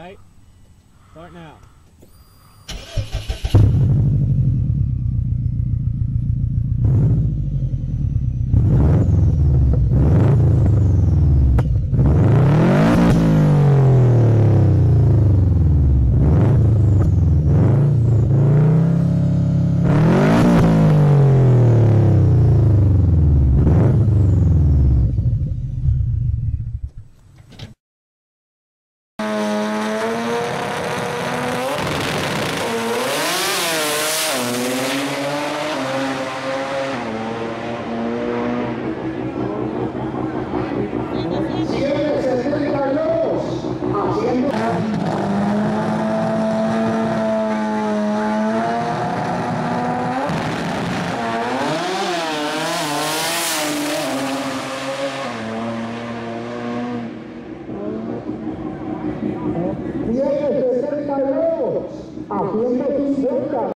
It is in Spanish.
right? Start now. Tiene 62, haciendo 50.